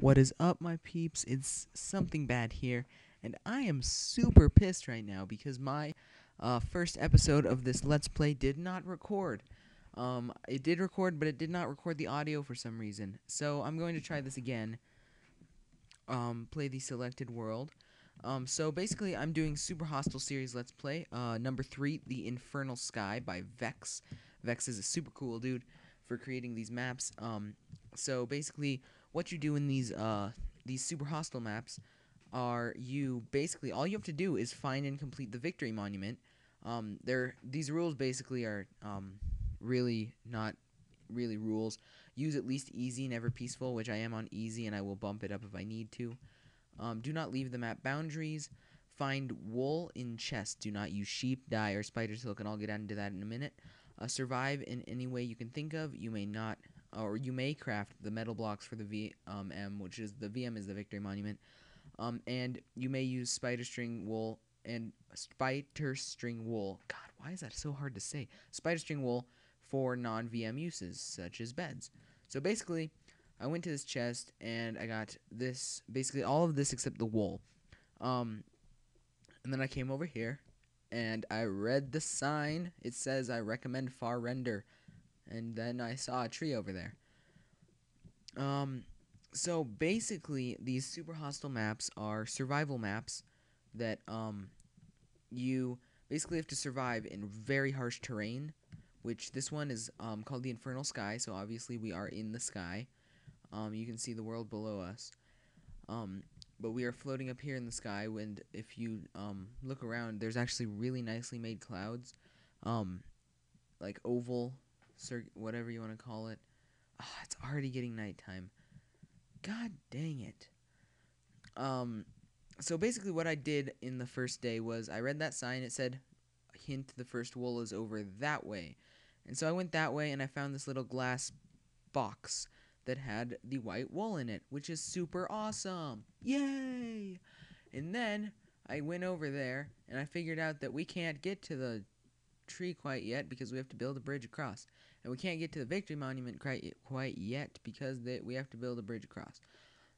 What is up, my peeps? It's something bad here, and I am super pissed right now because my uh, first episode of this Let's Play did not record. Um, it did record, but it did not record the audio for some reason. So I'm going to try this again. Um, play the selected world. Um, so basically, I'm doing Super Hostile Series Let's Play. Uh, number three, The Infernal Sky by Vechs. Vechs is a super cool dude for creating these maps. Um, so basically, what you do in these uh these super hostile maps are you basically all you have to do is find and complete the victory monument. Um, there these rules basically are um really not really rules. Use at least easy, never peaceful, which I am on easy, and I will bump it up if I need to. Um, do not leave the map boundaries. Find wool in chests. Do not use sheep, dye, or spider silk, and I'll get into that in a minute. Uh, survive in any way you can think of. You may not, or you may craft the metal blocks for the VM, um, which is the VM is the victory monument. Um, and you may use spider string wool and spider string wool. God, why is that so hard to say? Spider string wool for non VM uses, such as beds. So basically, I went to this chest and I got this, basically all of this except the wool. Um, and then I came over here and I read the sign. It says I recommend far render. And then I saw a tree over there. Um, so basically, these super hostile maps are survival maps that um, you basically have to survive in very harsh terrain. Which this one is um, called the Infernal Sky. So obviously we are in the sky. Um, you can see the world below us. Um, but we are floating up here in the sky. And if you um, look around, there's actually really nicely made clouds, um, like oval, cir- whatever you want to call it. Oh, it's already getting nighttime. God dang it. Um, so basically, what I did in the first day was I read that sign. It said, "Hint: the first wool is over that way," and so I went that way, and I found this little glass box that had the white wool in it, which is super awesome. Yay! And then I went over there and I figured out that we can't get to the tree quite yet because we have to build a bridge across. And we can't get to the victory monument quite yet because they, we have to build a bridge across.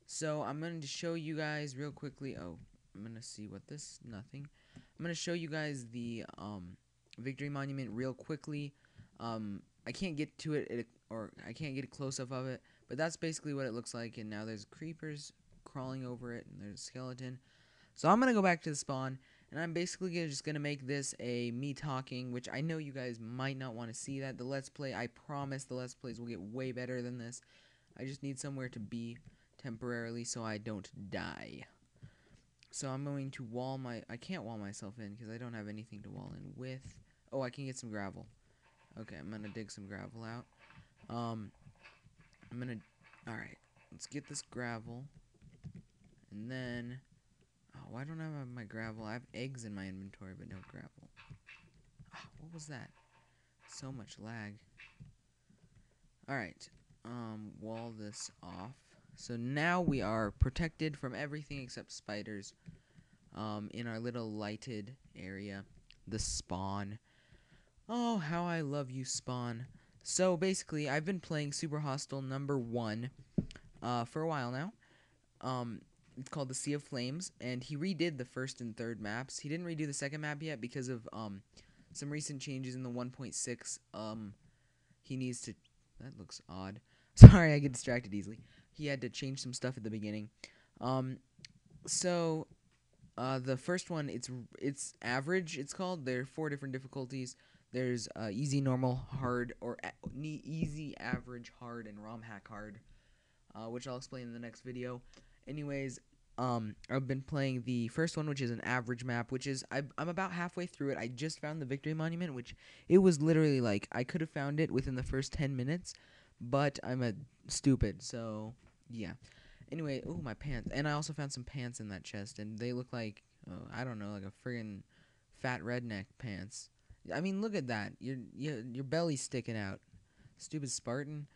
So I'm going to show you guys real quickly. Oh, I'm going to see what this nothing. I'm going to show you guys the um, victory monument real quickly. Um, I can't get to it, or I can't get a close up of it but that's basically what it looks like. And now there's creepers crawling over it, and there's a skeleton. So I'm gonna go back to the spawn, and I'm basically just gonna make this a me talking, which I know you guys might not want to see that. The Let's Play, I promise, the Let's Plays will get way better than this. I just need somewhere to be temporarily so I don't die. So I'm going to wall my. I can't wall myself in because I don't have anything to wall in with. Oh, I can get some gravel. Okay, I'm gonna dig some gravel out. Um, I'm gonna. Alright, let's get this gravel. And then. Oh, why don't I have my gravel? I have eggs in my inventory, but no gravel. Oh, what was that? So much lag. Alright, um, wall this off. So now we are protected from everything except spiders. Um, in our little lighted area. The spawn. Oh, how I love you, spawn. So basically, I've been playing Super Hostile number one uh, for a while now. Um, it's called the Sea of Flames, and he redid the first and third maps. He didn't redo the second map yet because of um, some recent changes in the 1.6. Um, he needs to. That looks odd. Sorry, I get distracted easily. He had to change some stuff at the beginning. Um, so uh, the first one, it's it's average. It's called. There are four different difficulties. There's uh, easy, normal, hard, or easy, average, hard, and ROM hack hard, uh, which I'll explain in the next video. Anyways, um, I've been playing the first one, which is an average map, which is I, I'm about halfway through it. I just found the victory monument, which it was literally like I could have found it within the first ten minutes, but I'm a stupid, so yeah. Anyway, oh my pants, and I also found some pants in that chest, and they look like oh, I don't know, like a friggin' fat redneck pants. I mean, look at that. Your your your belly's sticking out. Stupid Spartan.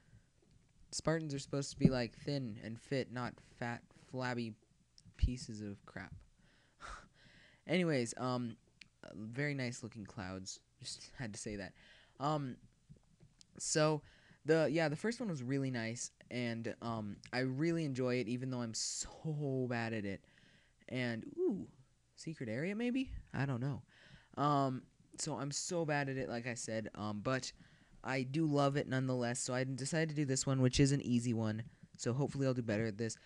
Spartans are supposed to be like thin and fit, not fat, flabby pieces of crap. Anyways, um, very nice looking clouds. Just had to say that. Um, so the yeah the first one was really nice and um I really enjoy it even though I'm so bad at it. And ooh, secret area maybe? I don't know. Um so I'm so bad at it like I said. Um but I do love it nonetheless. So I decided to do this one which is an easy one. So hopefully I'll do better at this.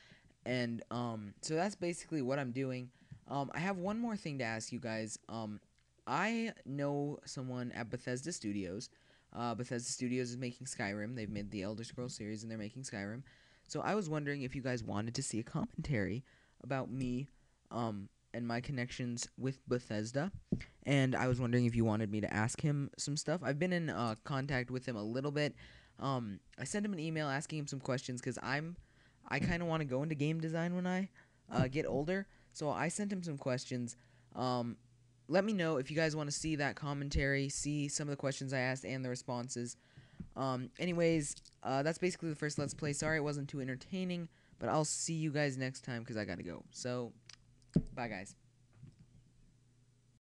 And um so that's basically what I'm doing. Um I have one more thing to ask you guys. Um I know someone at Bethesda Studios uh, Bethesda Studios is making Skyrim. They've made the Elder Scrolls series and they're making Skyrim. So I was wondering if you guys wanted to see a commentary about me um, and my connections with Bethesda. And I was wondering if you wanted me to ask him some stuff. I've been in uh, contact with him a little bit. Um, I sent him an email asking him some questions because I'm I kind of want to go into game design when I uh, get older. So I sent him some questions. Um, let me know if you guys want to see that commentary, see some of the questions I asked and the responses. Um, anyways, uh, that's basically the first Let's Play. Sorry it wasn't too entertaining, but I'll see you guys next time because I gotta go. So, bye guys.